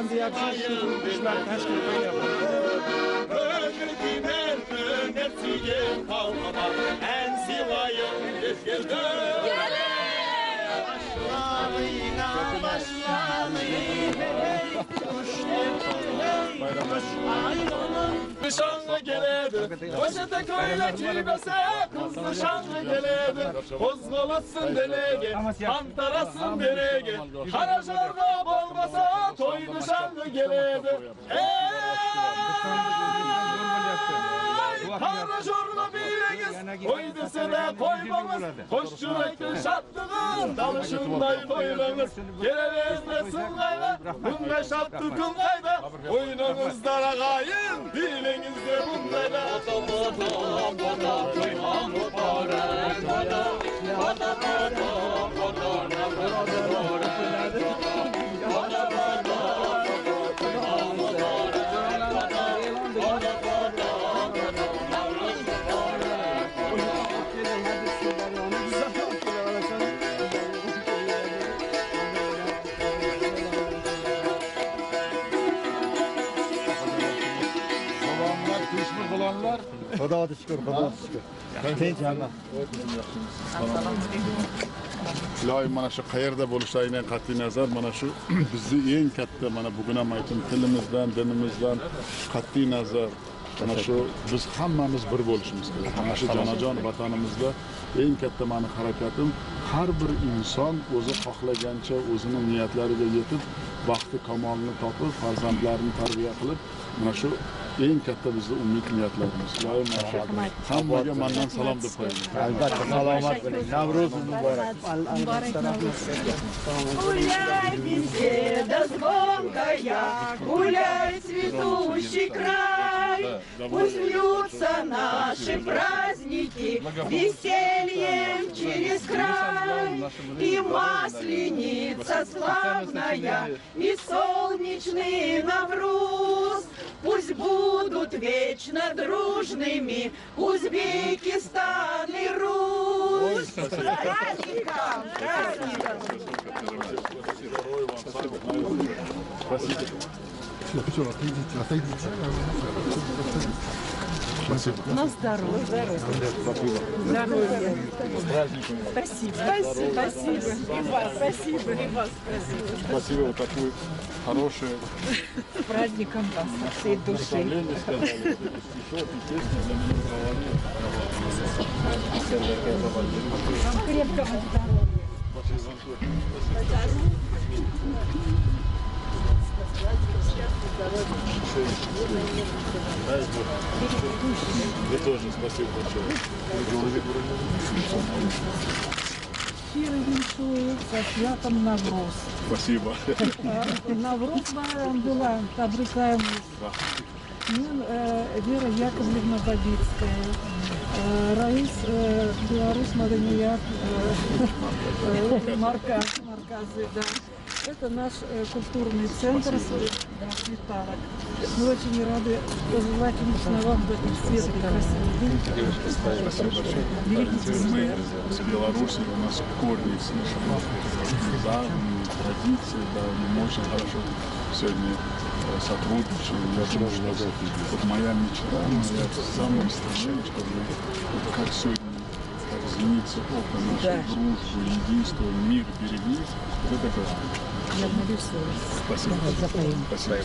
Russland, die hat sich gut geschmeckt, hast du Bayramlar şanlı geledi. Poşete koyla cibese kızlı şanlı geledi. Kozgalasın delege, antarasın delege. Kara şarda balbasa toydu şanlı geledi. Eyyy! Kara şorlu biliniz, koydu sene koymamız. Koş yürekli şatlığın dalışınday koymanız. Geleriz de sınlayla, bunga şattıkın kayda. Oyununuz dara gayın, diliniz de Thank you. Bulanlar. Xudo shukr, xudo shukr. Tinch hamma. Iloyim mana shu qayerda bo'lishlaridan qat'iy nazar mana shu bizni eng katta mana bugun ham aytdim tilimizdan dinimizdan qat'iy nazar mana shu biz hammamiz bir bo'lishimiz kerak mana shu jonajon vatanimizda eng katta mani harakatim har bir inson o'zi xohlagancha o'zini niyatlariga yetib baxti kamolini topib farzandlarini tarbiya qilib mana shu eng katta bizni umid niyatlarimiz iloyim mana shu hammaga mandan salom deb qo'yaman Albatta salomat bo'ling. Navro'z muborak. Гуляй, беседа звонкая, гуляй, цветущий край. Пусть льются наши праздники весельем через край. И масленица славная, и солнечный Навруз. Пусть будут вечно дружными Узбекистан и Русь. С праздником! С праздником! На здоровье. Здоровье. Спасибо. Спасибо. Спасибо. И вас. Спасибо. И вас. Спасибо. Спасибо, вот такой хороший С праздником вас от всей души. сказали. Вам крепкого здоровья. Дай. Вы тоже спасибо большое. За святом Навроз. Спасибо. Навроз была обрекаем Вера Яковлевна Бабицкая, э, Раис э, Беларусь Маданият, Марка, Марказы, да. Это наш э, культурный центр да, Светарок. Мы очень рады пожелать лично вам в этот светлый красивый день. Спасибо большое. Берегите с Беларуси, у нас корни с нашими да, традиции, да, мы очень хорошо сегодня э, сотрудничаем. Я думаю, что вот моя мечта, моя самая страшная, чтобы вот как сегодня как зенится окна нашей дружбы, единства, мир береги. Вот это важно. Я молюсь. Спасибо. Спасибо.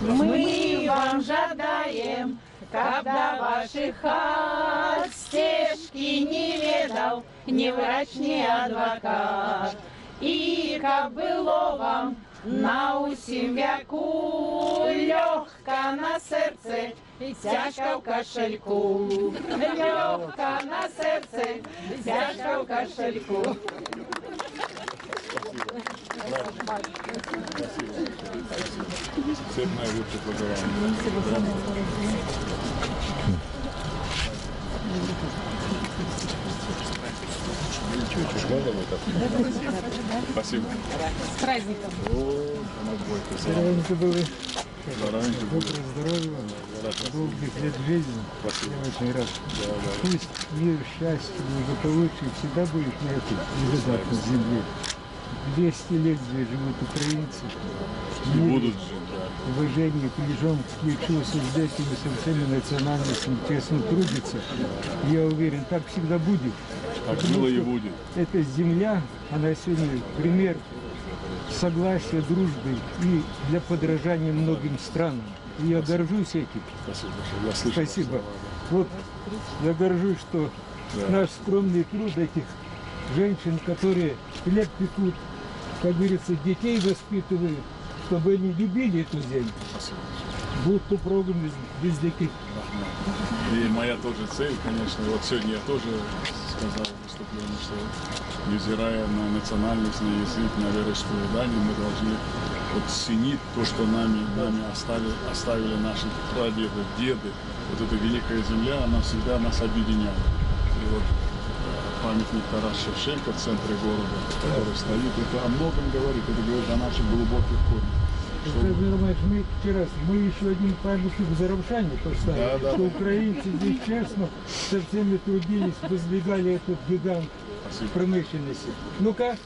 Мы вам жадаем, когда ваших хат стежки не ведал ни врач, ни адвокат. И как было вам на усім вяку, легка на серце, тяжко в кошельку, легка на серце, тяжко в кошельку. Моих лучших пожеланий. Спасибо. С праздником. О, Здоровенькі були. Здоровенькі були. Здоровья. Долгих лет жизни. Спасибо. Я очень рад. Пусть мир, счастье, благополучие всегда будет на этой незадатной земле. 200 лет здесь живут украинцы. И будут жить, да. уважение к плечу с здешними со всеми национальностями честно трудятся. Я уверен, так всегда будет. Так было и будет. Эта земля, она сегодня пример согласия, дружбы и для подражания многим странам. И я горжусь этим. Спасибо. Я. Спасибо. Вот я горжусь, что наш скромный труд этих женщин, которые хлеб пекут, как говорится, детей воспитывают, чтобы они любили эту землю. Будут без таких. И моя тоже цель, конечно, вот сегодня я тоже сказал в выступлении, что невзирая на национальность, на язык, на вероисповедание, мы должны вот ценить то, что нами, нами оставили, оставили наши прадеды, деды. Вот эта великая земля, она всегда нас объединяла. И вот памятник Тарас Шевченко в центре города, который стоит, это о многом говорит, это говорит о наших глубоких корнях. Ты понимаешь, мы вчера, мы еще один памятник в Заравшане поставили, Да, да. что украинцы здесь честно со всеми трудились, воздвигали этот гигант Спасибо. промышленности. Ну-ка.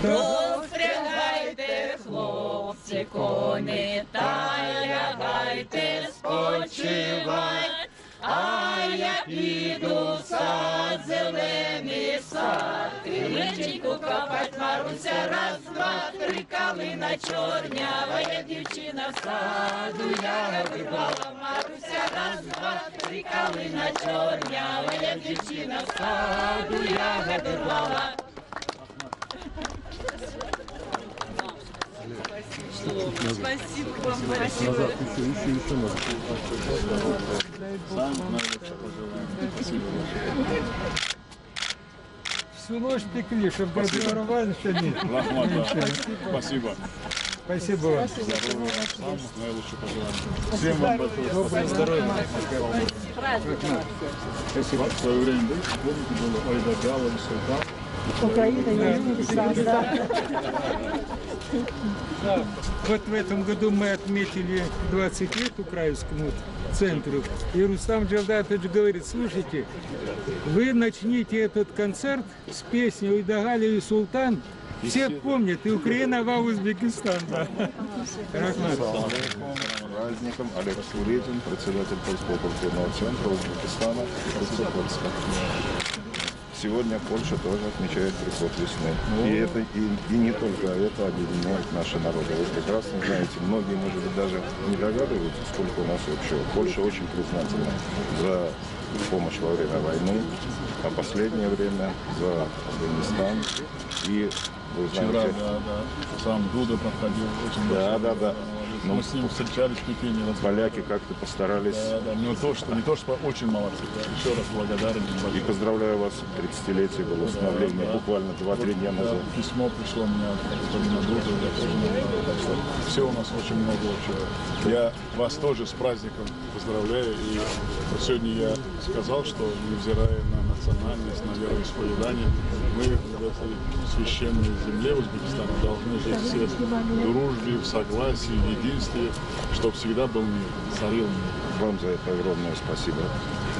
Постригайте, хлопці, коні, та лягайте спочивать, а я піду в сад, зелений сад, криничку копать, Маруся, раз, два, три, калина чорнява, я дівчина в саду, я вибрала, Маруся, раз, два, три, калина чорнява, я дівчина в саду, я вибрала. Сам наилучшее пожелание. Спасибо большое. Всю ночь пекли, чтобы градировали, что нет. Спасибо. Спасибо вам. Вам наилучших пожеланий. Всем вам большое спасибо. Здоровья. Спасибо. В свое время, да, помните, было Гала и Султан. Да. Вот в этом году мы отметили 20 лет украинскому центру. И Рустам Джавдатович говорит, слушайте, вы начните этот концерт с песней «Уйдагали и Султан». Все помнят, и Украина, в Узбекистан. Да. Праздником Олег Суретін, председатель Польского культурного центра Узбекистана, Сокольска. Сегодня Польша тоже отмечает приход весны. И это и, и не только это объединяет наши народы. Вы прекрасно знаете, многие, может быть, даже не догадываются, сколько у нас общего. Польша очень признательна за помощь во время войны, а последнее время за Афганистан. И вы Вчера, знаете, да, да. Сам Дуда проходил. Очень Да, да, да. Ну, Мы с ним встречались в Пекине. поляки как-то постарались Да, да. Не то, что, не то, что очень молодцы. да. Еще раз благодарен. И поздравляю вас, 30-летие было установление Да. буквально 2-3 дня Да, назад. письмо пришло мне от назвал. Так что все у нас очень много общего. Я вас тоже с праздником поздравляю. И вот сегодня я сказал, что невзирая на национальность, на вероисповедание, мы в этой священной земле Узбекистана должны жить все в дружбе, в согласии, в единстве, чтобы всегда был мир, царил мир. Вам за это огромное спасибо.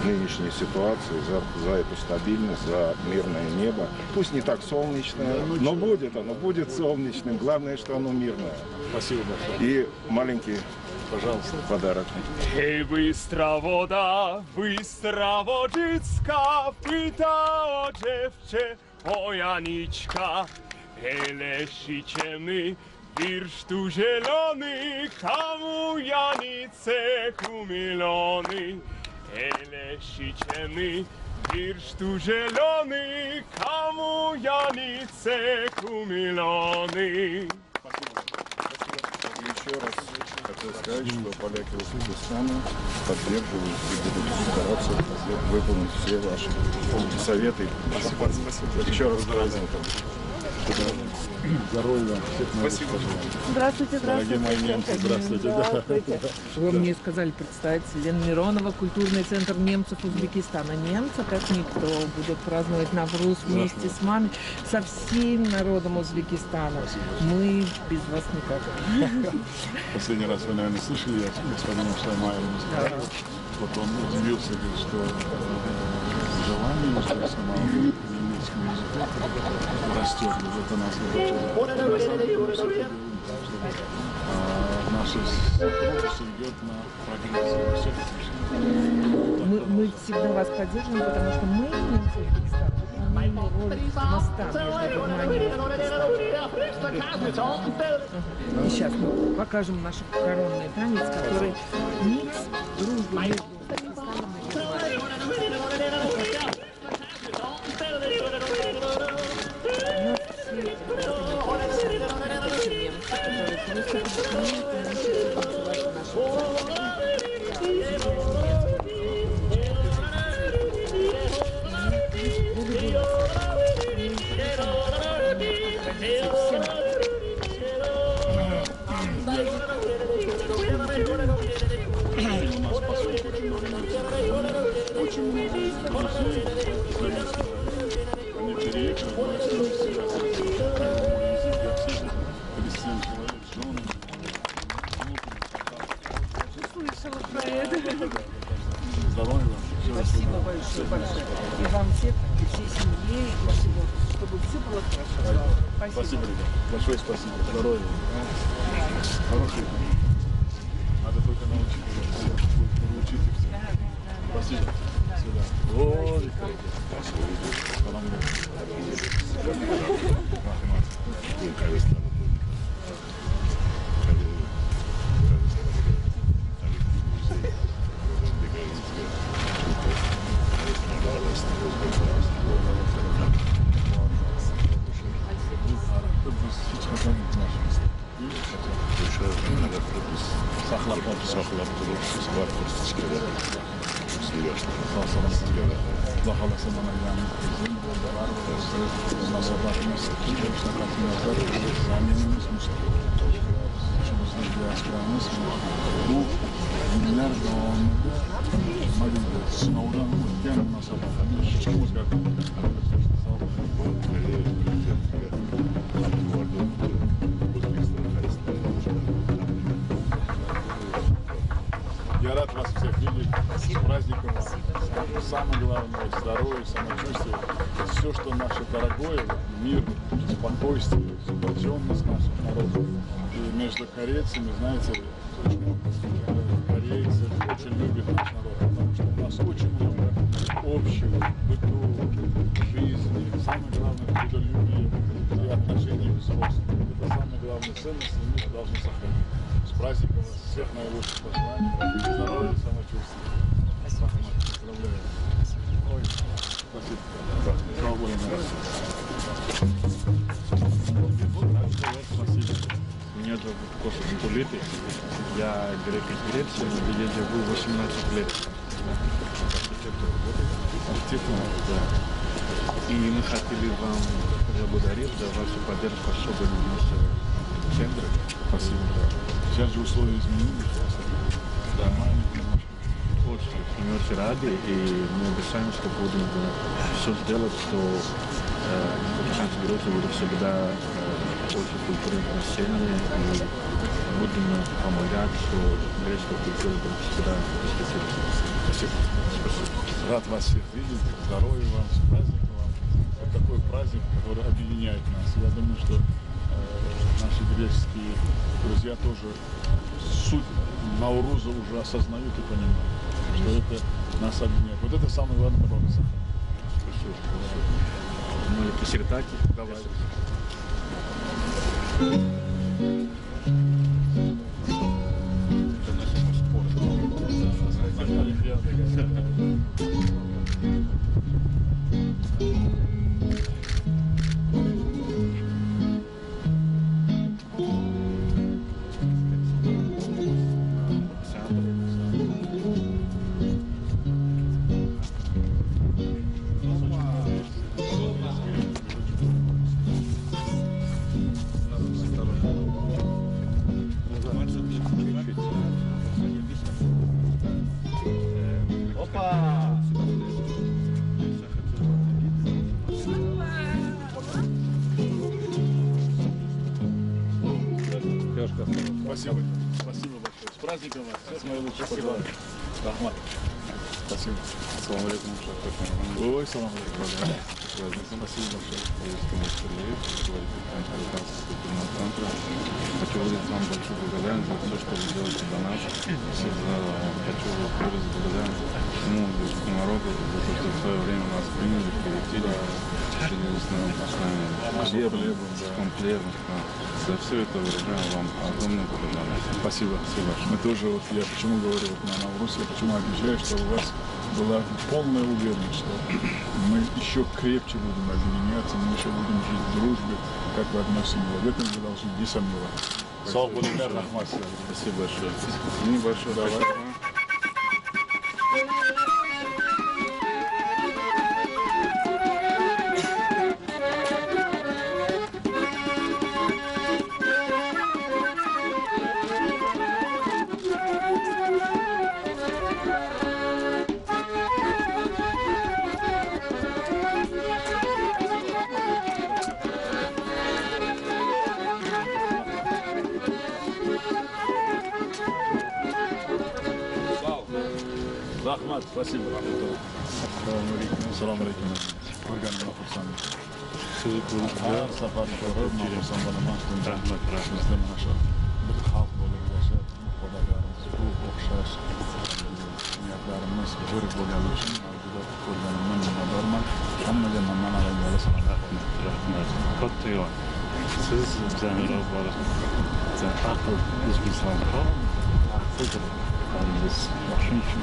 Нынешней ситуации, за, за эту стабильность, за мирное небо. Пусть не так солнечное, но будет оно, будет солнечным. Главное, что оно мирное. Спасибо большое. И маленький Пожалуйста. подарок. Hej, bystra woda, bystra wodziczka, pyta o dziewczę, o Janiczka. Hej, lesi ciemny, wirsz tu zielony, kamu Janicek umilony. Hej, lesi ciemny, wirsz tu zielony, kamu Janicek umilony. И еще раз хотел сказать, что поляки Узбекистана поддерживают и будут стараться выполнить все ваши советы. Спасибо, спасибо. Еще раз праздником. Здоровья вам. Всех наилучших пожеланий. Здравствуйте, Дорогие мои немцы, здравствуйте. Да. Здравствуйте. Вы мне сказали представить Лена Миронова, культурный центр немцев Узбекистана. Немцы, как никто, будут праздновать Навруз вместе с вами, со всем народом Узбекистана. Мы без вас никак. Последний раз вы, наверное, слышали, я с господином Штаймаевым разговаривал. Вот он удивился, говорит, что э, желание иметь русском языке растет, вот это нас а наше сотрудничество идет на прогресс. Мы, мы всегда вас поддерживаем, потому что мы, Узбекистаном. И сейчас мы покажем наш коронный танец, который микс дружбы между Спасибо большое, большое. И вам всех, и всей семье, и всего, чтобы все было хорошо. Спасибо. Спасибо, ребят. Большое спасибо. Здоровья. Хороший. Я рад вас всех видеть. С праздником. Самое главное, здоровье, самочувствие. Все, что наше дорогое, мир, спокойствие, корейцами, знаете, хотели вам поблагодарить за вашу поддержку, особенно в нашем центре. Спасибо. Сейчас же условия изменились. Да. Очень, мы очень рады, и мы обещаем, что будем все сделать, что э, шанс Греции будет всегда э, очень культурное отношение, и будем помогать, что греческая культура будет всегда специфична. Спасибо. Рад вас всех видеть. Здоровья вам, с праздником. Вот праздник, который объединяет нас. Я думаю, что э, наши греческие друзья тоже суть Науруза уже осознают и понимают, что это нас объединяет. Вот это самое главное, который нас сохраняет. Спасибо. Ну, и посертайте. Давай. Это наш паспорт. Всех наилучших пожеланий. Рахмат. Спасибо. Assalomu alaykum. Ой, салам алейкум. Праздником. Спасибо большое. Поездкому Сергею, руководитель Американского культурного центра. Хочу выразить вам большую благодарность за все, что вы делаете для нас. Хочу выразить благодарность всему узбекскому народу за то, что в свое время нас приняли, приютили, учили с нами хлебом. Да. За все это выражаю вам огромную благодарность. Спасибо, спасибо. Мы тоже, вот я почему говорю вот на я почему обещаю, что у вас была полная уверенность, что мы еще крепче будем объединяться, мы еще будем жить в дружбе, как в одной семье. В этом вы должны не сомневаться. Olun, rahmat. Спасибо большое. Небольшое давай. Safar Şoru, Mahmusan Balaman, Rahmet, rahmet. Bir halk bo'lib yashab, qodalarimiz bu o'xshash niyatlarimiz bir bo'lgani uchun mavjudot ko'rganimdan minnatdorman. Hammaga mamnun alangali rahmat, rahmat. Katta yo'q. Siz bizani ro'bara aql O'zbekistonda aqldir. Biz shuning uchun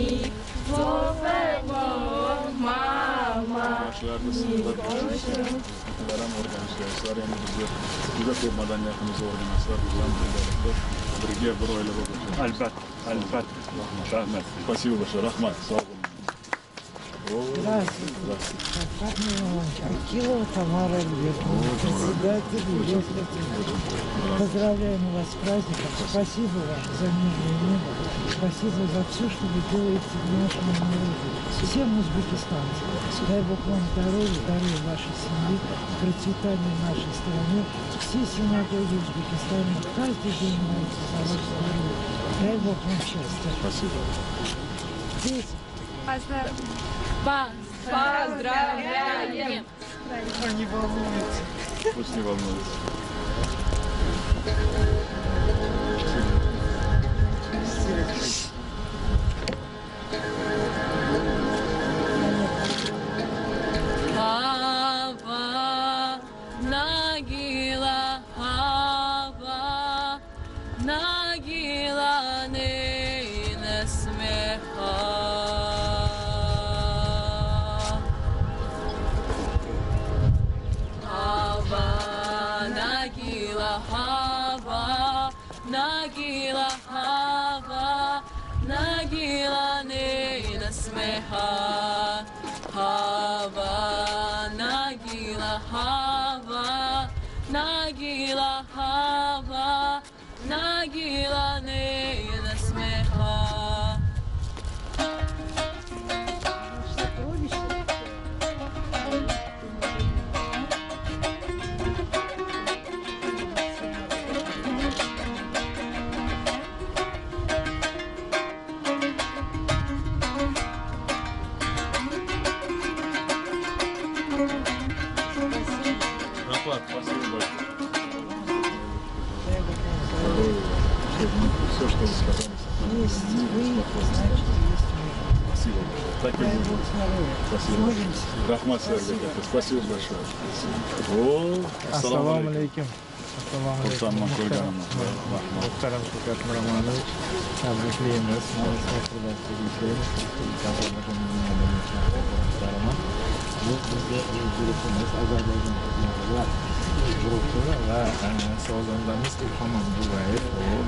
Спасибо большое, rahmat, sog' bo'ling. Здравствуйте. Акилова Тамара Альбертовна, Поздравляем вас с праздником. Спасибо вам за мирное небо. Спасибо за все, что вы делаете в нашем народе. Всем узбекистанцам. Дай Бог вам здоровья, здоровья вашей семьи, процветания нашей стране. Все синагоги Узбекистана каждый день молятся за ваше здоровье. Дай Бог вам счастья. Спасибо. Дети, Поздравляем! они волнуются. Пусть не волнуется. Рахмат спасибо большое. О, ассаламу алейкум. Xursandman ko'rganimdan. Rahmat. Muhtaram Shavkat Miromonovich, tabriklaymiz. Mana shu hurmatli ishlaymiz. Respublikamizning madaniyat markazi rahbariman. Bu bizga guruhimiz ozarbayjon xizmatlar guruhi va e, sozandamiz ilhom abdullayev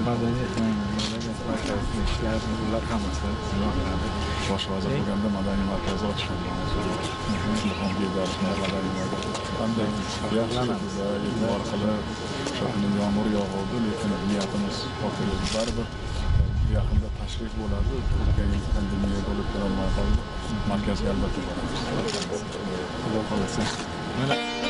madaniyat madaniyat markazini ishlayapmiz ular hammasi guvohlari bosh vazir bo'lganda madaniy markazni ochishgan ilhom beydarovni madaniy qanday yaxshi e'tibor qilib o'sha kuni yomg'ir yog'uvdi lekin niyatimiz pok baribir yaqinda tashrif bo'ladi turkiyaga pandemiya bo'lib turolmay qoldi markazga albatta boramiz xudo xohlasa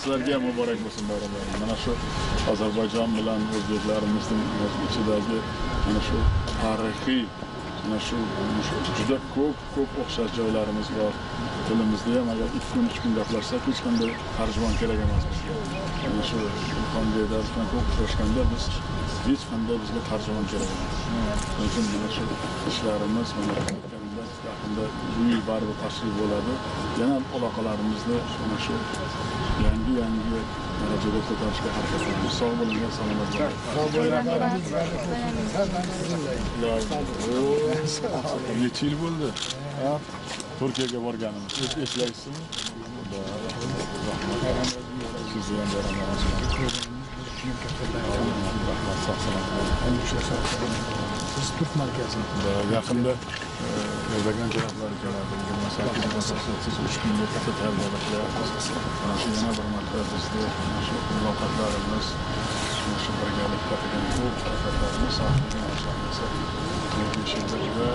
sizlarga ham muborak bo'lsin bayramlaringiz mana shu ozarbayjon bilan o'zbeklarimizning ichidagi mana shu tarixiy mana shu juda ko'p ko'p o'xshash joylarimiz bor tilimizda. Ham agar ikki kun uch kun gaplashsak hech qanday tarjimon kerak emas bizga. Mana shu ilhom bedar bilan ko'p uchrashganda biz hech qanday bizga tarjimon kerak emas. Lekin mana shu ishlarimiz mana yaqinda bu yil baribir tashrif bo'ladi. Yana aloqalarimizni mana shu Yangi yangi derecede tutuşka hareketlerini sorgulayacak sanılacak. Ya, neçil buldu? Türkiye'ye borganım. Eşleysin. Rahmet. Sizi yandıran Es- eslaysizmi rahmat sizni ham bayramlar sog' salomat bo'ling Siz Türk markazi. yaqinda erdo'g'an taraflari keladi yigirma sakkiz siz uch kunga katta tayyorgarlik mana shu yana bir marta bizni mana shu muloqotlarimiz mana shu birgalikda qilgan ko'p harakatlarimiz sohilga oshamiz besh yilda juda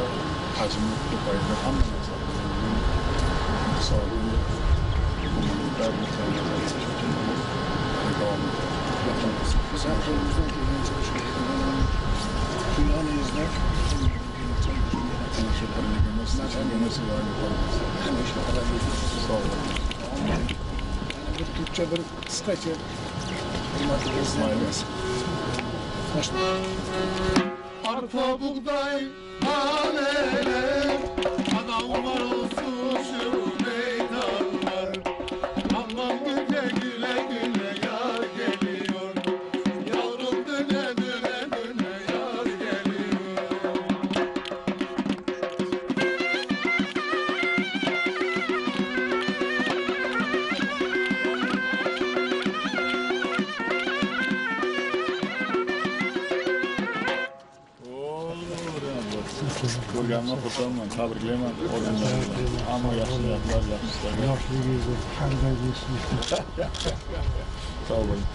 hajmi ko'paydi hamma narsa iqtisodiy gumanitar nuqtai nazardan zawsze różne pieniądze przyjmowane. Pilony jest znak. Znaczenie nazywa nie Myślę, ale Nawet tu trzeba w sklepie. Nie ma tego znajomych. Arpa buğday, hanele, adam xursandman tabriklayman ordenlar bilan hamma yaxshi niyatlar yaxshi istaklar Yoshligingizni qanday sog' bo'ling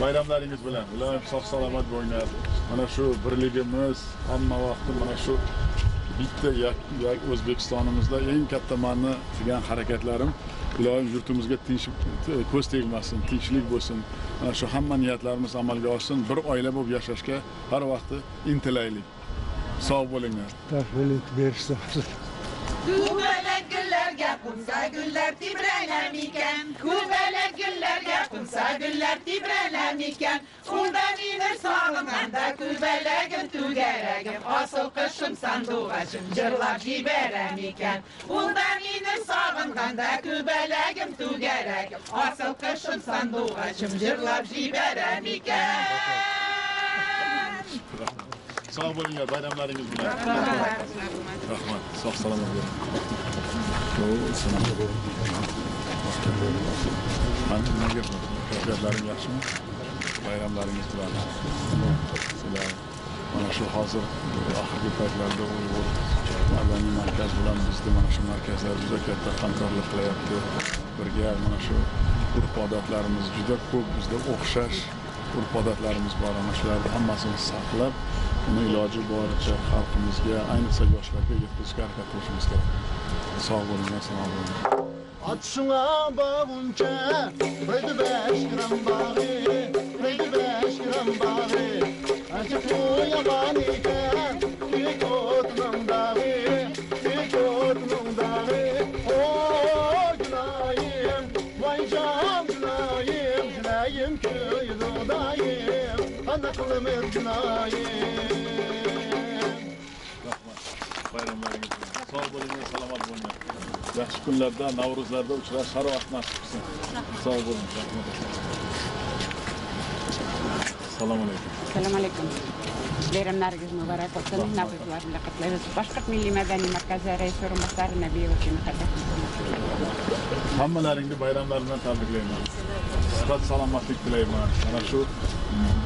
bayramlaringiz bilan iloyim sog' salomat bo'linglar mana shu birligimiz hamma vaqti mana shu bitta yak- o'zbekistonimizda eng katta ma'ni qilgan harakatlarim. Iloyim yurtimizga tinch ko'z tegmasin tinchlik bo'lsin. Mana shu hamma niyatlarimiz amalga oshsin. Bir oila bo'lib yashashga har vaqti intilaylik sog' bo'linglar taqdirlik berishdi ko'palak gullarga qo'nsa gullar tebranar ekan ko'palak gullarga qo'nsa gullar tebranar ekan unda meni sog'inanda kulbalagim tugaragim osil qishim sandig'ashim jig'lab yuborar ekan unda meni sog'inganda kulbalagim tugaragim osil qishim сандугачым jig'lab yuborar ekan sog' bo'linglar bayramlaringiz bilan rahmat sog' salomat bo'ling man nimaga kayfiyatlaring yaxshimi bayramlaringiz bilan sizlar mana shu hozir oxirgi ah, paytlarda uyg'ur madaniy markaz bilan bizni mana shu markazlar juda katta hamkorlik qilyapti birga mana shu urf odatlarimiz juda ko'p bizda o'xshash urf odatlarimiz bor ana shularni hammasini saqlab uni iloji boricha xalqimizga ayniqsa yoshlarga yetkazishga harakat qilishimiz kerak sog' bo'linglar salomat bo'linglar. Atşına bağınca Haydi beş gram bağı Haydi beş gram bağı Acık bu yaman iken Bir kodunun dağı bana kılımı kınayın. Bayramlarınız. Sağ olun, salamat olun. Yaxşı günlərdə, Navruzlarda uçraşar vaxt nasib olsun. Sağ olun, rəhmət. Salam aleyküm. Salam aleyküm. Bayramlarınız mübarək olsun. Navruzlarla qutlayırıq. Başqurt Milli Mədəni Mərkəzi Rəis Orunbasarı Nəbiyev üçün qədər. Hammalarınızı bayramlarından təbrikləyirim. Sıfat salamatlık diləyim. Ana şu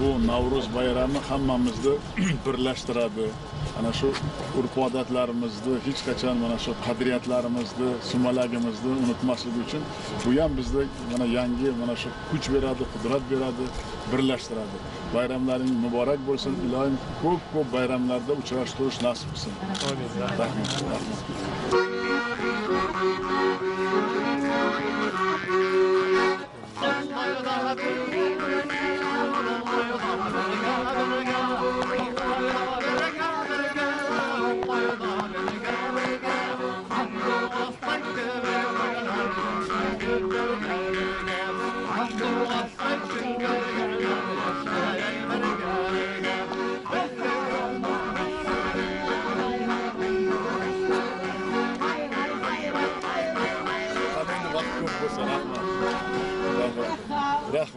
bu navro'z bayrami hammamizni birlashtiradi. Ana shu urf odatlarimizni hech qachon mana shu qadriyatlarimizni sumalagimizni unutmaslik uchun bu ham bizga mana yangi mana shu kuch beradi qudrat beradi birlashtiradi. Bayramlaring muborak bo'lsin iloyim ko'p ko'p bayramlarda uchrashtirish nasib qilsin. Rahmat. Rahmat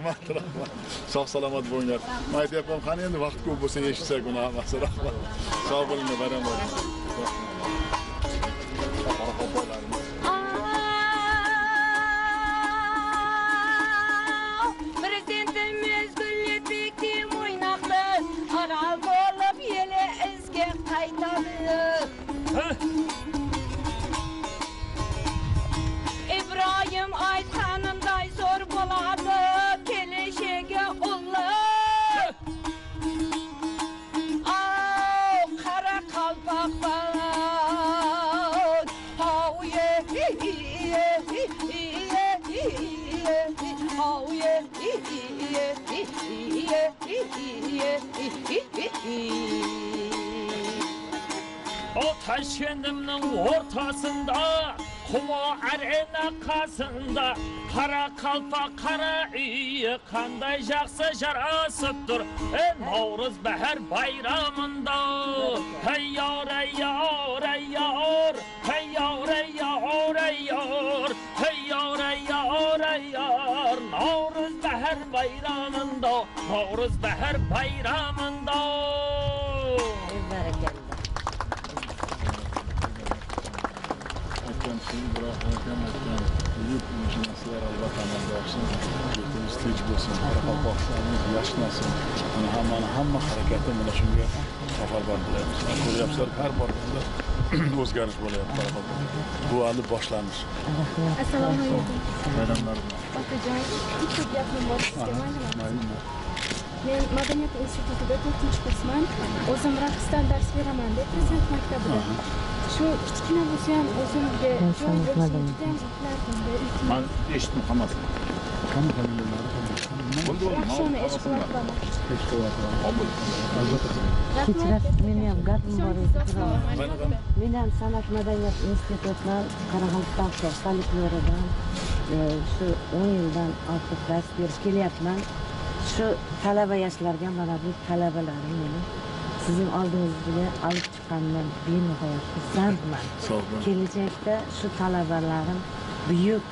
rahmat rahmat. Sog' salomat bo'linglar man aytyapman qani endi vaqt ko'p bo'lsa eshitsak uni hammasi rahmat. Sog' bo'linglar bayram iye iye O taş kendimnin ortasında Kuma arena kasında Kara kalpa kara iyi Kanday jaksa jarasıptır E Navruz Behar bayramında Hey yar ey yar ey yar Hey yar ey yar ey yar her bayramında, Novruz'da her bayramında. Hakem şimdi bırak hakem hakem. Büyük mücadeleler Allah hemen versin. Götümüz tec olsun. Kapaklarımız yaşlasın. Yani hemen hemen hareketi bile şimdi kafalar bile. Akıl yapsalar her barbarlar. o'zgarish bo'lyapti bu hali boshlanish Assalomu alaykum. bayramlar bilan Okajon, bitta gapim bor sizga, Men madaniyat institutida to'rtinchi kursman. O'zim raqsdan dars beraman deb prezident maktabida. Shu kichkina bo'lsa ham o'zimga joy bo'lishini juda ham xohlardim. man eshitdim hammasini Hicret Meryem Gatmıbarı Meryem Sanat Medeniyet İnstitutu'na Karahanlık'tan Sosyalik Yoru'dan şu 10 yıldan artık ders verip kelyapman. Şu talaba yoshlarga mana bu talabalarim meni sizin oldingizga olib chiqqanimdan benihoya xursandman. Kelajakda shu talabalarim buyuk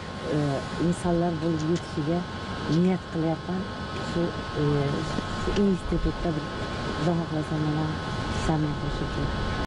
insonlar bo'lib yetishiga niyat qilyapman shu institutda xudo xohlasa meni ishimni qo'shib